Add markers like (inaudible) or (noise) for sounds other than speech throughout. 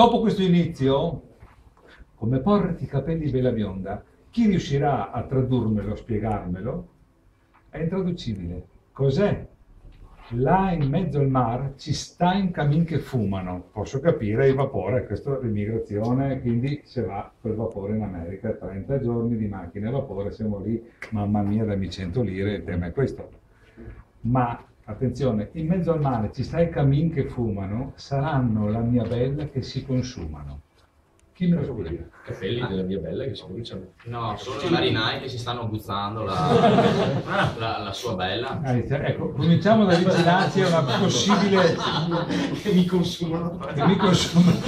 Dopo questo inizio, come porreti i capelli bella bionda, chi riuscirà a tradurmelo, spiegarmelo, è intraducibile. Cos'è? Là in mezzo al mar ci sta in cammin che fumano. Posso capire il vapore, questa è l'immigrazione, quindi se va quel vapore in America, 30 giorni di macchina a vapore, siamo lì, mamma mia, dammi 100 lire, il tema è questo. Ma attenzione, in mezzo al mare ci sta i cammin che fumano, saranno la mia bella che si consumano. Chi me lo spiega? Capelli della mia bella che si bruciano. No, sono i marinai che si stanno buzzando la, (laughs) la, la sua bella. Ah, ecco, cominciamo da vigilarsi a una possibile... che mi consumano. che mi consumano.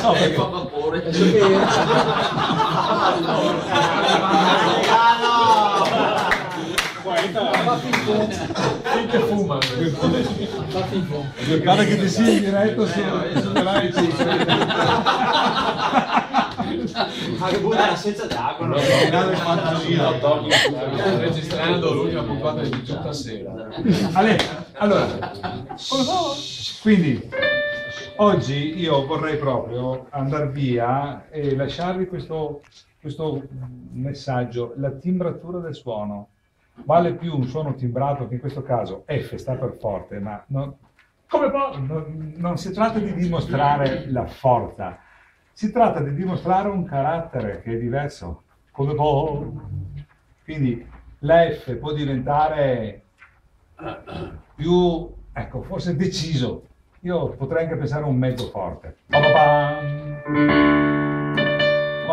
No, perché- fa vapore. (laughs) (laughs) Che fumano. Guarda che ti sia in sì. Ma che buona senza d'acqua, no? Grande fantasia. Sto registrando l'ultima puntata di tutta sera. Ale, allora, quindi oggi io vorrei proprio andare via e lasciarvi questo, questo messaggio, la timbratura del suono. Vale più un suono timbrato che in questo caso F sta per forte, ma non, non- non si tratta di dimostrare la forza, si tratta di dimostrare un carattere che è diverso. Come può? Quindi la F può diventare più, ecco, forse deciso. Io potrei anche pensare a un mezzo forte. Pa-pa-pam.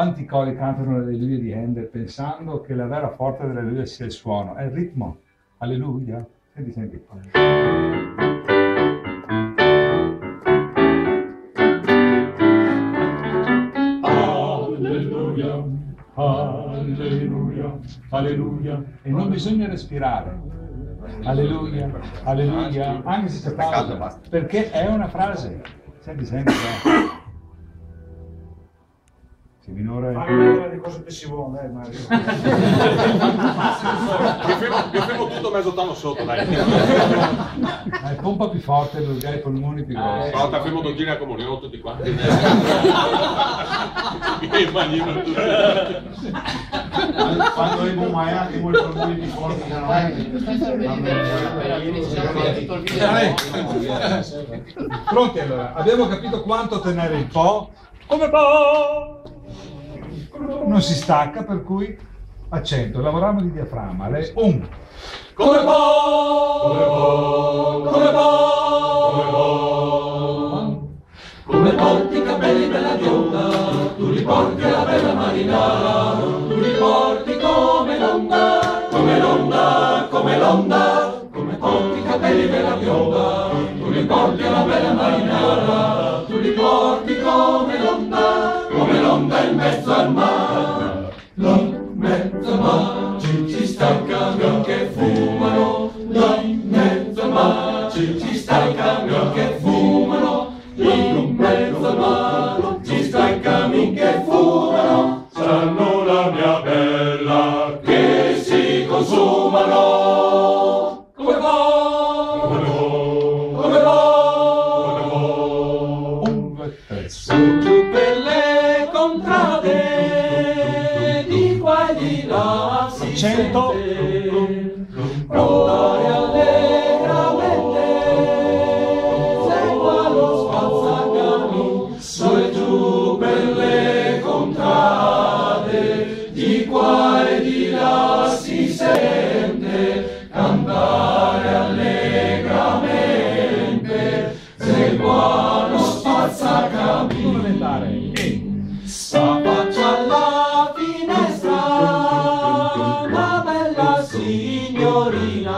Quanti cori cantano l'alleluia di Handel pensando che la vera forza dell'alleluia sia il suono, è il ritmo. Alleluia. Senti, senti. Alleluia, alleluia, alleluia. E non bisogna respirare. Alleluia, alleluia, anche se c'è pausa, perché è una frase. Senti, senti. eh. Si minore. Ma non di cose che si vuole, eh, Mario. (laughs) Vi fermo, vi fermo tutto mezzo tono sotto, dai. Eh, pompa più forte, perché hai i polmoni più grossi. No, ti fermo dottrina comunione tutti quanti. (laughs) Mi immagino tutti. Quando i bumaiati molto polmoni più forti che non è. Pronti allora? Abbiamo capito quanto tenere il po'. Come po'? Non si stacca, per cui accento. Lavoriamo di diaframma. Le un. Come po'? Come po'? Come po'? Come po'? Come porti i capelli bella bionda, tu li porti alla bella marinara, tu li porti come l'onda, come l'onda, come l'onda, come porti i capelli bella bionda, tu li porti alla bella marinara, tu li porti come l'onda, come l'onda in mezzo al mare, là in mezzo al mare ci, ci sta il você.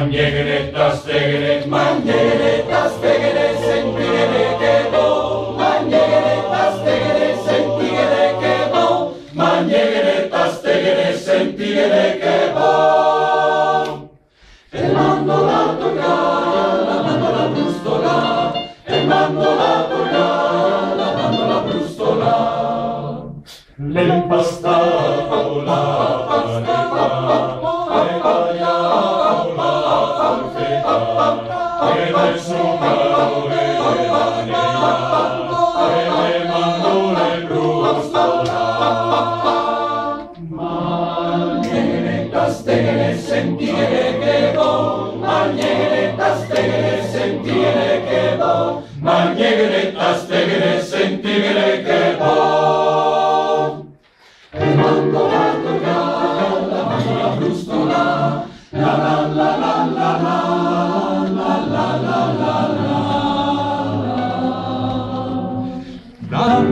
man yegere tas tegere man yegere tas tegere sentigere que no man yegere tas tegere sentigere que no man yegere tas tegere el mando la toca la mando la brustola el mando la toca la mando la brustola l'empastata volare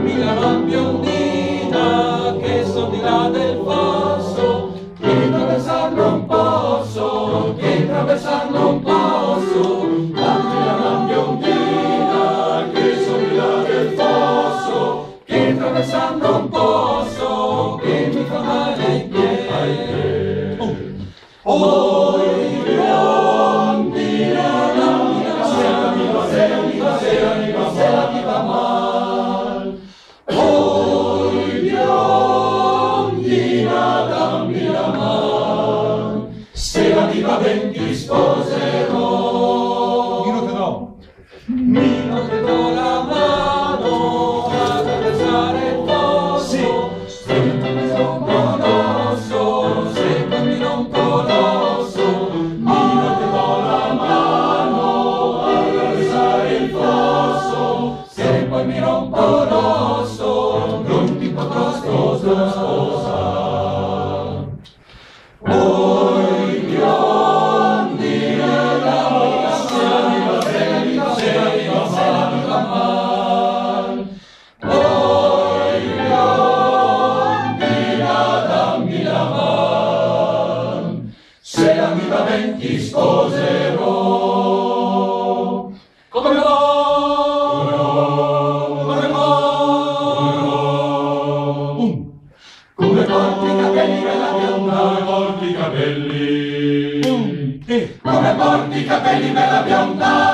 mira la biondina che son di là del fosso che attraversar non posso che attraversar non posso mira la biondina che son di là del fosso che attraversar non posso ti sposerò. Come va? Come va? Mm. Come porti i capelli bella bionda? Come porti capelli? Come porti i capelli mm. eh. bella bionda?